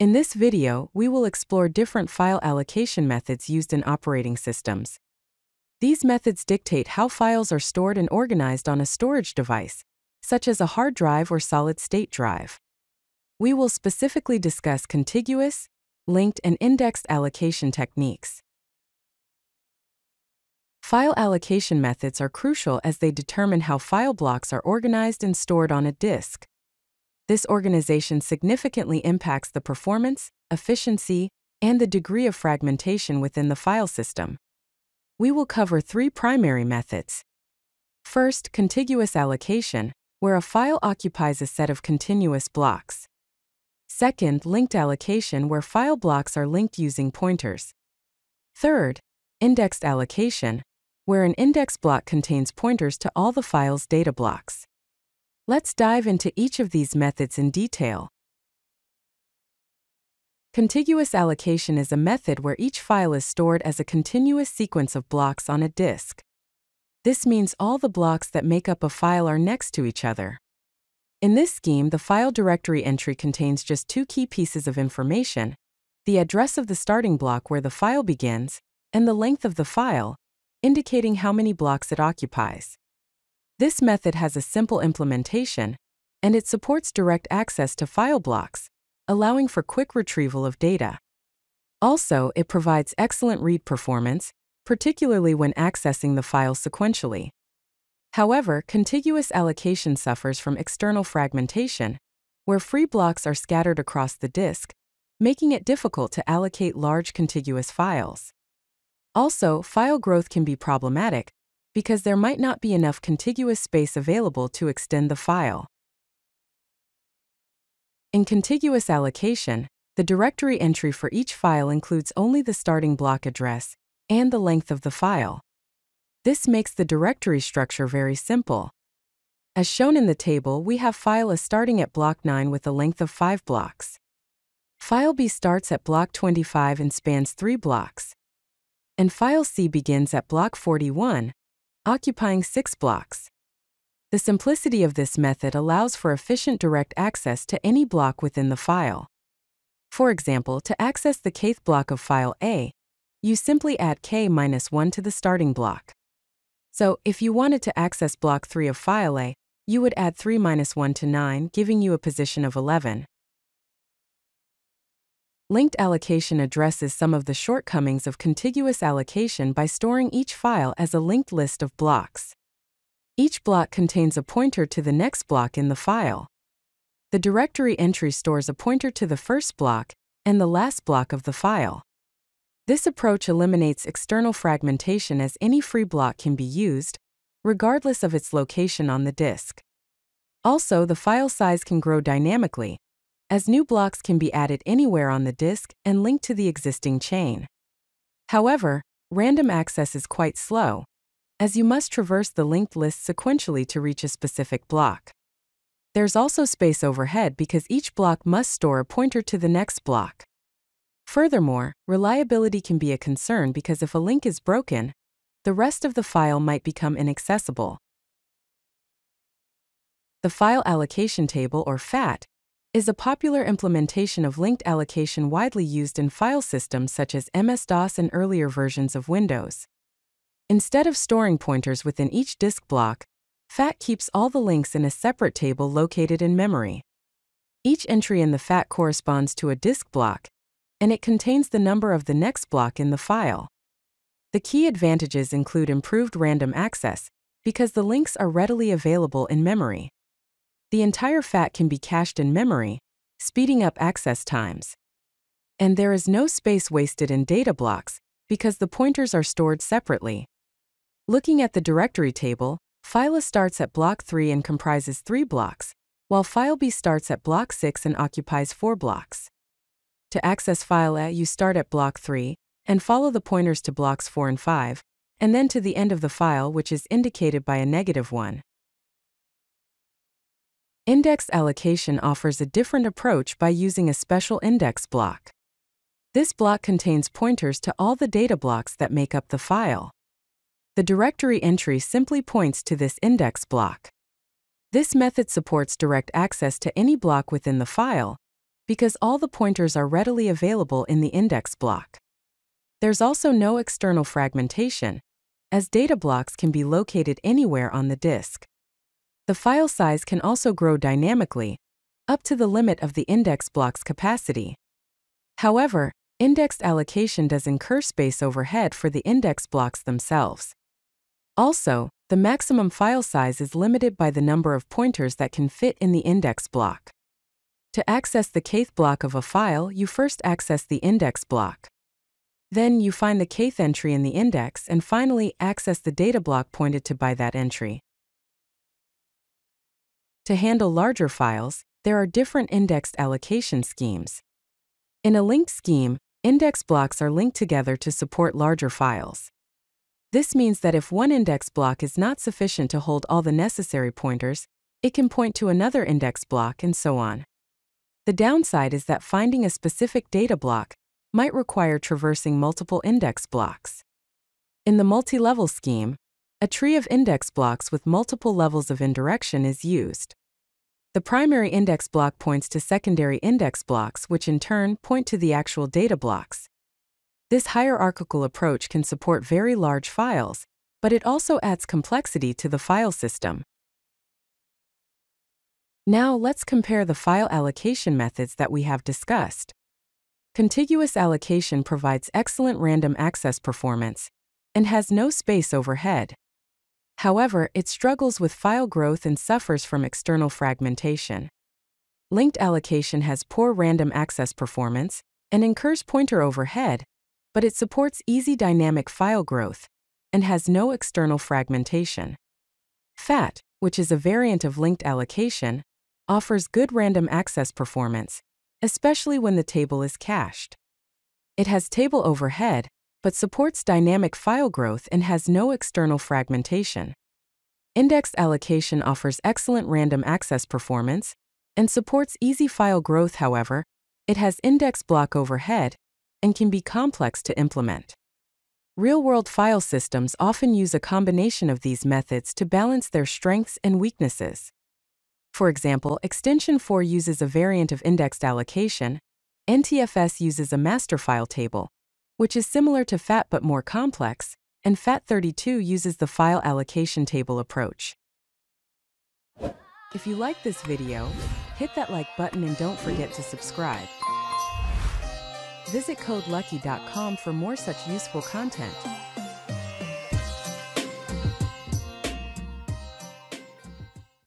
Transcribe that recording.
In this video, we will explore different file allocation methods used in operating systems. These methods dictate how files are stored and organized on a storage device, such as a hard drive or solid-state drive. We will specifically discuss contiguous, linked, and indexed allocation techniques. File allocation methods are crucial as they determine how file blocks are organized and stored on a disk. This organization significantly impacts the performance, efficiency, and the degree of fragmentation within the file system. We will cover three primary methods. First, contiguous allocation, where a file occupies a set of continuous blocks. Second, linked allocation, where file blocks are linked using pointers. Third, indexed allocation, where an index block contains pointers to all the file's data blocks. Let's dive into each of these methods in detail. Contiguous allocation is a method where each file is stored as a continuous sequence of blocks on a disk. This means all the blocks that make up a file are next to each other. In this scheme, the file directory entry contains just two key pieces of information the address of the starting block where the file begins, and the length of the file, indicating how many blocks it occupies. This method has a simple implementation, and it supports direct access to file blocks, allowing for quick retrieval of data. Also, it provides excellent read performance, particularly when accessing the file sequentially. However, contiguous allocation suffers from external fragmentation, where free blocks are scattered across the disk, making it difficult to allocate large contiguous files. Also, file growth can be problematic, because there might not be enough contiguous space available to extend the file. In contiguous allocation, the directory entry for each file includes only the starting block address and the length of the file. This makes the directory structure very simple. As shown in the table, we have file A starting at block 9 with a length of 5 blocks. File B starts at block 25 and spans 3 blocks. And file C begins at block 41 occupying six blocks. The simplicity of this method allows for efficient direct access to any block within the file. For example, to access the kth block of file A, you simply add k minus 1 to the starting block. So, if you wanted to access block 3 of file A, you would add 3 minus 1 to 9, giving you a position of 11. Linked allocation addresses some of the shortcomings of contiguous allocation by storing each file as a linked list of blocks. Each block contains a pointer to the next block in the file. The directory entry stores a pointer to the first block and the last block of the file. This approach eliminates external fragmentation as any free block can be used, regardless of its location on the disk. Also, the file size can grow dynamically, as new blocks can be added anywhere on the disk and linked to the existing chain. However, random access is quite slow, as you must traverse the linked list sequentially to reach a specific block. There's also space overhead because each block must store a pointer to the next block. Furthermore, reliability can be a concern because if a link is broken, the rest of the file might become inaccessible. The File Allocation Table, or FAT, is a popular implementation of linked allocation widely used in file systems such as MS-DOS and earlier versions of Windows. Instead of storing pointers within each disk block, FAT keeps all the links in a separate table located in memory. Each entry in the FAT corresponds to a disk block, and it contains the number of the next block in the file. The key advantages include improved random access, because the links are readily available in memory. The entire FAT can be cached in memory, speeding up access times. And there is no space wasted in data blocks because the pointers are stored separately. Looking at the directory table, file A starts at block 3 and comprises 3 blocks, while file B starts at block 6 and occupies 4 blocks. To access file A, you start at block 3 and follow the pointers to blocks 4 and 5, and then to the end of the file, which is indicated by a negative 1. Index allocation offers a different approach by using a special index block. This block contains pointers to all the data blocks that make up the file. The directory entry simply points to this index block. This method supports direct access to any block within the file, because all the pointers are readily available in the index block. There's also no external fragmentation, as data blocks can be located anywhere on the disk. The file size can also grow dynamically, up to the limit of the index block's capacity. However, indexed allocation does incur space overhead for the index blocks themselves. Also, the maximum file size is limited by the number of pointers that can fit in the index block. To access the kth block of a file, you first access the index block. Then you find the kth entry in the index and finally access the data block pointed to by that entry. To handle larger files, there are different indexed allocation schemes. In a linked scheme, index blocks are linked together to support larger files. This means that if one index block is not sufficient to hold all the necessary pointers, it can point to another index block and so on. The downside is that finding a specific data block might require traversing multiple index blocks. In the multi-level scheme, a tree of index blocks with multiple levels of indirection is used. The primary index block points to secondary index blocks, which in turn point to the actual data blocks. This hierarchical approach can support very large files, but it also adds complexity to the file system. Now let's compare the file allocation methods that we have discussed. Contiguous allocation provides excellent random access performance and has no space overhead. However, it struggles with file growth and suffers from external fragmentation. Linked allocation has poor random access performance and incurs pointer overhead, but it supports easy dynamic file growth and has no external fragmentation. FAT, which is a variant of linked allocation, offers good random access performance, especially when the table is cached. It has table overhead but supports dynamic file growth and has no external fragmentation. Indexed allocation offers excellent random access performance and supports easy file growth however, it has index block overhead and can be complex to implement. Real-world file systems often use a combination of these methods to balance their strengths and weaknesses. For example, Extension 4 uses a variant of indexed allocation, NTFS uses a master file table, which is similar to FAT but more complex, and FAT32 uses the file allocation table approach. If you like this video, hit that like button and don't forget to subscribe. Visit codelucky.com for more such useful content.